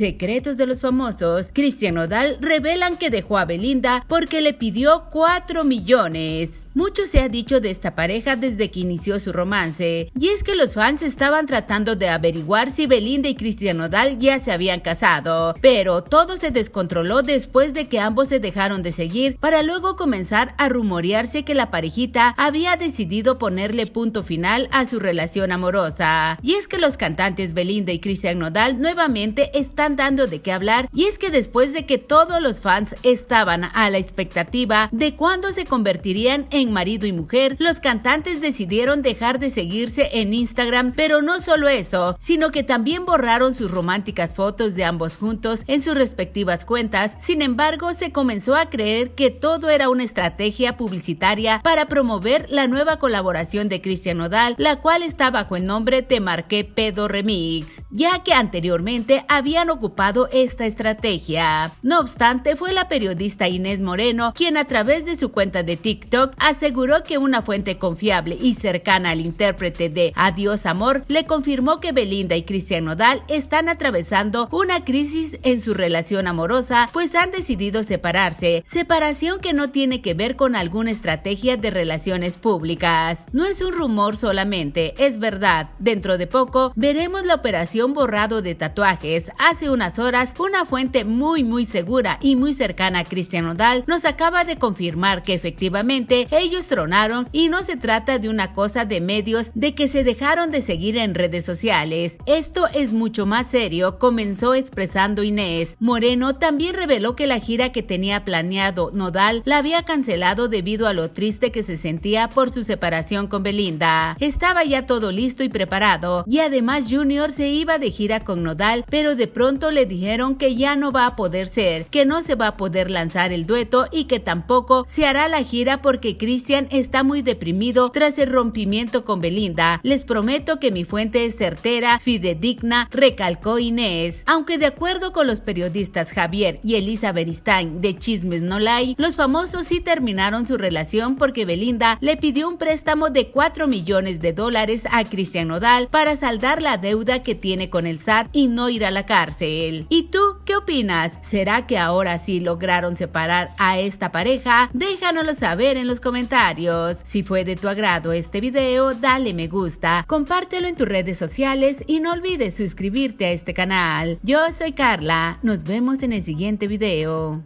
Secretos de los famosos. Cristian Nodal revelan que dejó a Belinda porque le pidió 4 millones. Mucho se ha dicho de esta pareja desde que inició su romance, y es que los fans estaban tratando de averiguar si Belinda y Cristian Nodal ya se habían casado, pero todo se descontroló después de que ambos se dejaron de seguir para luego comenzar a rumorearse que la parejita había decidido ponerle punto final a su relación amorosa. Y es que los cantantes Belinda y Cristian Nodal nuevamente están dando de qué hablar, y es que después de que todos los fans estaban a la expectativa de cuándo se convertirían en marido y mujer, los cantantes decidieron dejar de seguirse en Instagram, pero no solo eso, sino que también borraron sus románticas fotos de ambos juntos en sus respectivas cuentas. Sin embargo, se comenzó a creer que todo era una estrategia publicitaria para promover la nueva colaboración de Cristian Nodal, la cual está bajo el nombre Te Marqué Pedo Remix, ya que anteriormente habían ocupado esta estrategia. No obstante, fue la periodista Inés Moreno quien a través de su cuenta de TikTok aseguró que una fuente confiable y cercana al intérprete de Adiós Amor le confirmó que Belinda y Cristian Nodal están atravesando una crisis en su relación amorosa, pues han decidido separarse, separación que no tiene que ver con alguna estrategia de relaciones públicas. No es un rumor solamente, es verdad. Dentro de poco veremos la operación borrado de tatuajes. Hace unas horas, una fuente muy muy segura y muy cercana a Cristian Nodal nos acaba de confirmar que efectivamente ellos tronaron y no se trata de una cosa de medios de que se dejaron de seguir en redes sociales. Esto es mucho más serio, comenzó expresando Inés. Moreno también reveló que la gira que tenía planeado Nodal la había cancelado debido a lo triste que se sentía por su separación con Belinda. Estaba ya todo listo y preparado y además Junior se iba de gira con Nodal, pero de pronto le dijeron que ya no va a poder ser, que no se va a poder lanzar el dueto y que tampoco se hará la gira porque Cristian está muy deprimido tras el rompimiento con Belinda. Les prometo que mi fuente es certera, fidedigna, recalcó Inés. Aunque de acuerdo con los periodistas Javier y Elisa Beristain de Chismes No Lai, los famosos sí terminaron su relación porque Belinda le pidió un préstamo de 4 millones de dólares a Cristian Nodal para saldar la deuda que tiene con el SAT y no ir a la cárcel. ¿Y tú qué opinas? ¿Será que ahora sí lograron separar a esta pareja? Déjanoslo saber en los comentarios. Si fue de tu agrado este video, dale me gusta, compártelo en tus redes sociales y no olvides suscribirte a este canal. Yo soy Carla, nos vemos en el siguiente video.